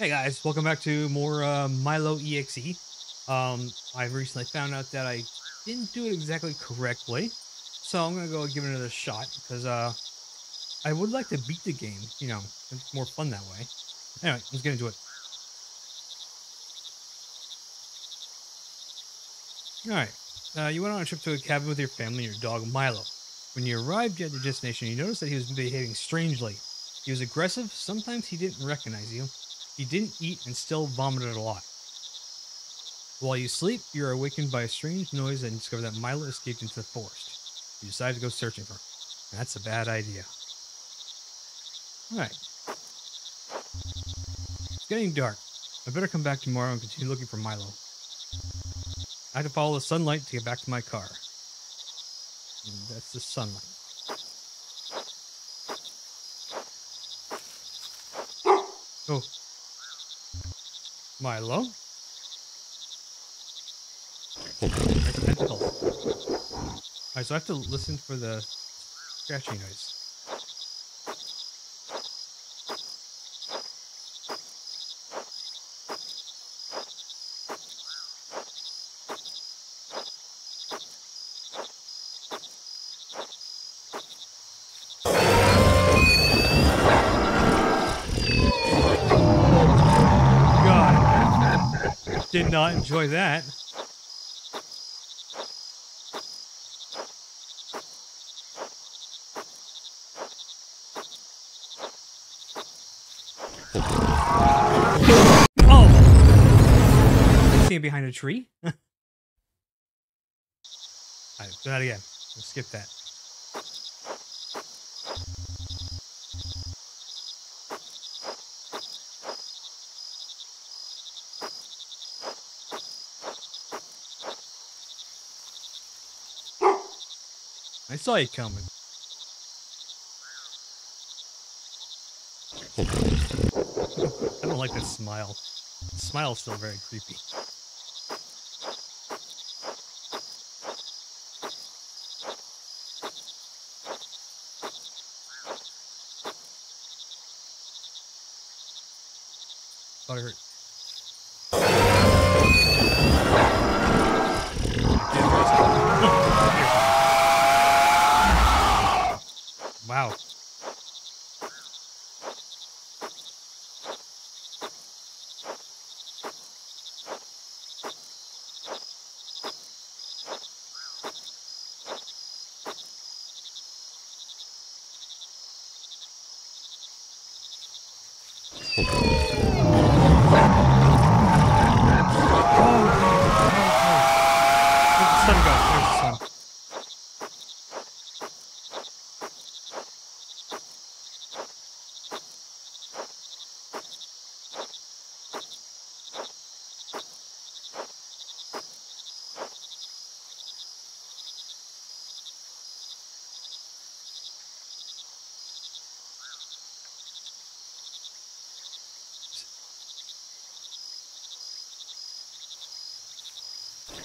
Hey guys, welcome back to more uh, Milo EXE. Um, I recently found out that I didn't do it exactly correctly, so I'm gonna go give it another shot because uh, I would like to beat the game. You know, it's more fun that way. Anyway, let's get into it. All right, uh, you went on a trip to a cabin with your family and your dog Milo. When you arrived at your destination, you noticed that he was behaving strangely. He was aggressive. Sometimes he didn't recognize you. He didn't eat and still vomited a lot. While you sleep, you're awakened by a strange noise and discover that Milo escaped into the forest. You decide to go searching for him. That's a bad idea. Alright. It's getting dark. I better come back tomorrow and continue looking for Milo. I have to follow the sunlight to get back to my car. And that's the sunlight. Oh. Milo? Alright, so I have to listen for the scratching noise. Did not enjoy that. Oh! See it behind a tree? Alright, do that again. Let's skip that. I saw you coming. I don't like this smile. The smile's still very creepy. Thought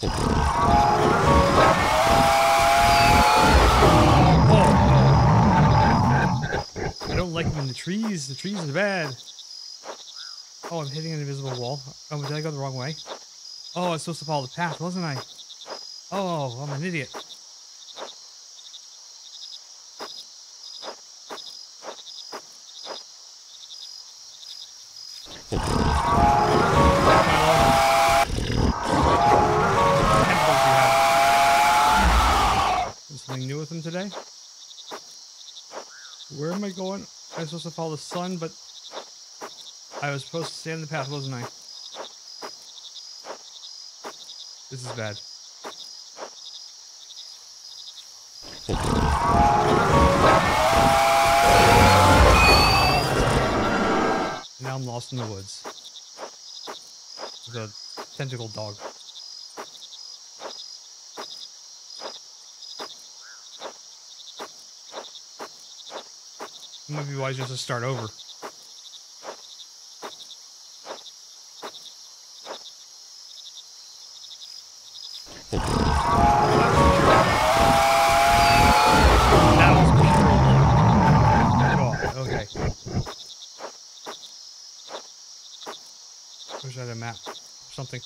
I don't like them in the trees. The trees are bad. Oh, I'm hitting an invisible wall. Oh, did I go the wrong way? Oh, I was supposed to follow the path, wasn't I? Oh, I'm an idiot. There's Where am I going? I was supposed to follow the sun, but I was supposed to stay on the path, wasn't I? This is bad. Now I'm lost in the woods. The tentacle dog. Might be wise just to start over. That was controlled. Okay. Wish I had a map or something.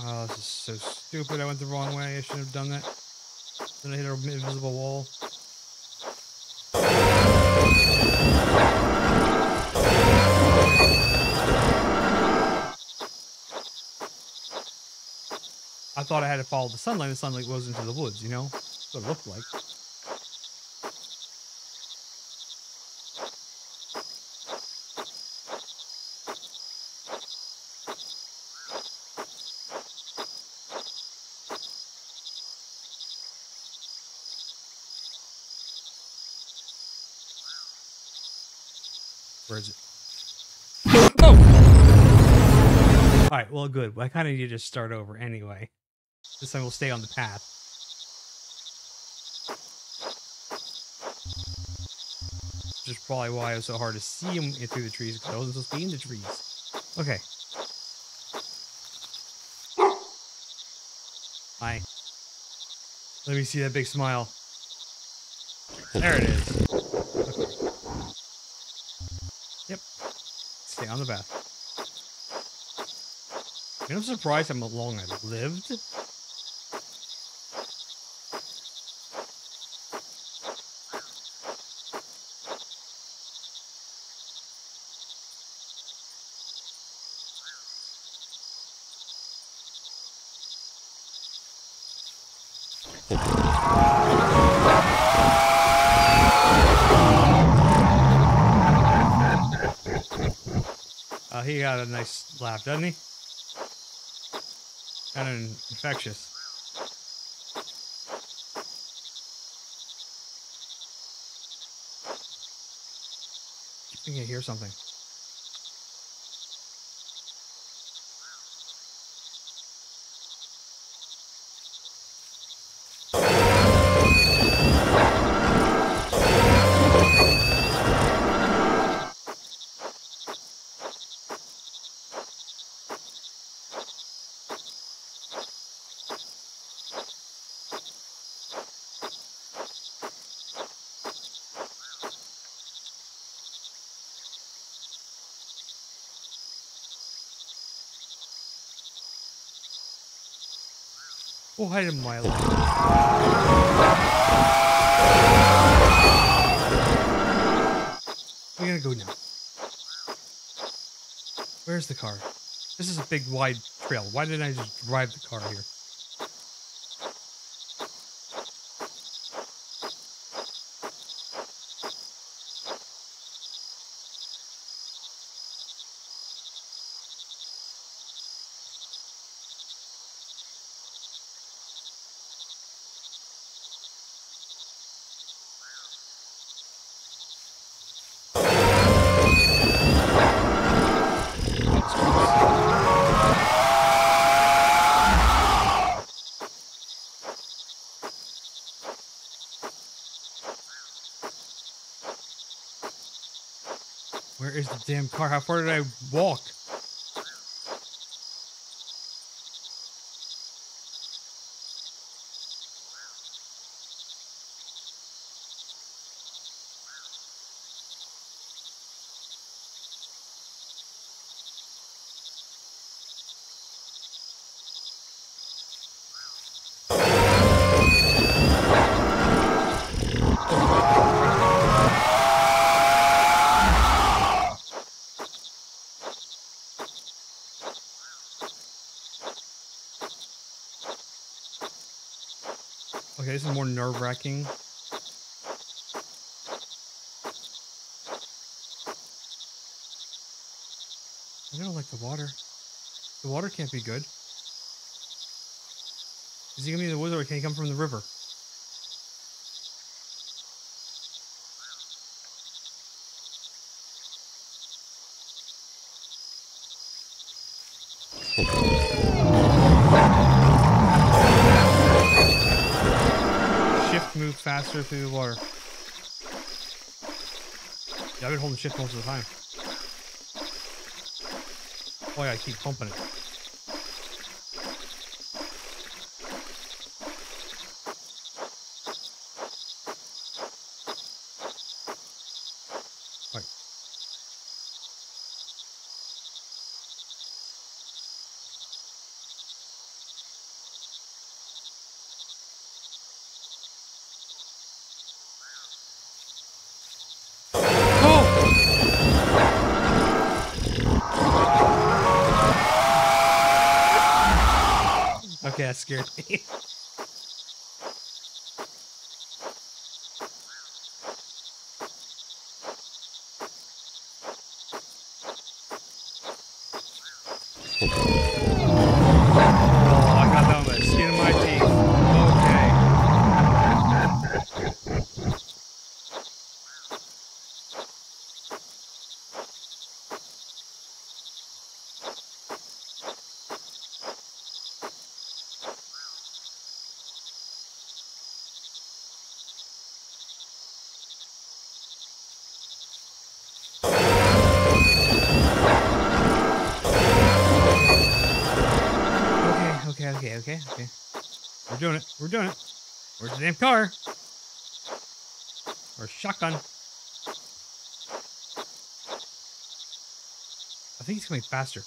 Oh, this is so stupid. I went the wrong way. I shouldn't have done that. Then I hit an invisible wall. I thought I had to follow the sunlight. The sunlight goes into the woods, you know? That's what it looked like. Alright, well, good. I kind of need to just start over anyway. This time we'll stay on the path. Which is probably why it was so hard to see him through the trees, because I wasn't supposed to be in the trees. Okay. Hi. Let me see that big smile. There it is. Yep. Stay on the path. You know, I'm surprised how long I've lived. Uh, he got a nice laugh, doesn't he? Kind of infectious. I think I hear something. Oh, to Milo. We gotta go now. Where's the car? This is a big, wide trail. Why didn't I just drive the car here? Damn car? How far did I walk? Okay, this is more nerve wracking. I don't like the water. The water can't be good. Is he gonna be in the woods or can he come from the river? Shift move faster through the water. Yeah, I've been holding shift most of the time. Boy, I keep pumping it. That scared me. Oh, I got that on the skin of my teeth. Okay. Okay, okay, okay. We're doing it. We're doing it. Where's the damn car? Or shotgun? I think he's coming faster.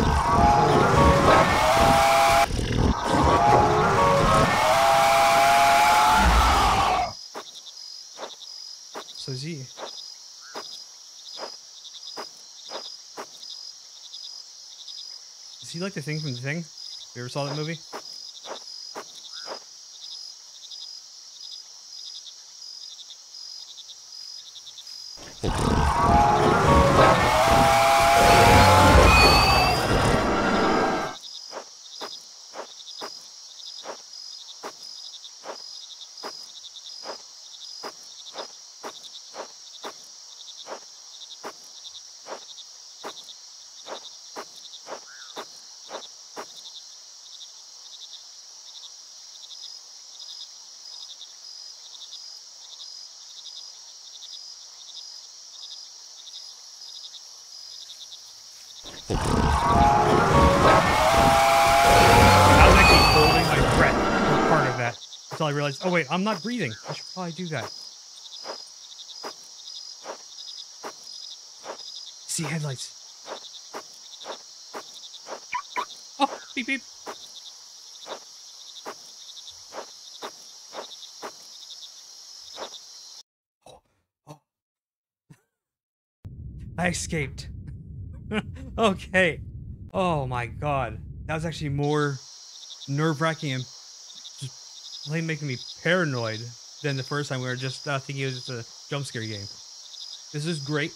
he like the thing from the thing? You ever saw that movie? I was actually holding my breath for part of that until I realized, oh wait, I'm not breathing. I should probably do that. See headlights. Oh, beep beep. I escaped. okay. Oh my god. That was actually more nerve wracking and just plain making me paranoid than the first time we were just uh, thinking it was just a jump scare game. This is great.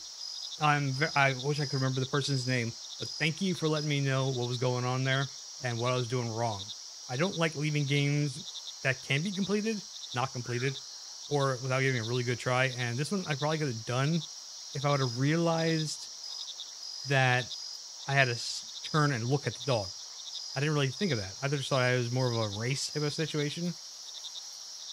I'm I wish I could remember the person's name, but thank you for letting me know what was going on there and what I was doing wrong. I don't like leaving games that can be completed, not completed, or without giving a really good try. And this one I probably could have done if I would have realized that I had to turn and look at the dog. I didn't really think of that. I just thought it was more of a race type of situation.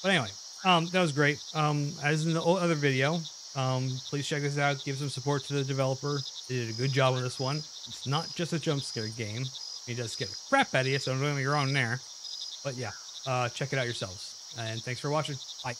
But anyway, um, that was great. Um, as in the other video, um, please check this out. Give some support to the developer. They did a good job on this one. It's not just a jump scare game. He does the crap out of you, so don't get me wrong there. But yeah, uh, check it out yourselves. And thanks for watching. Bye.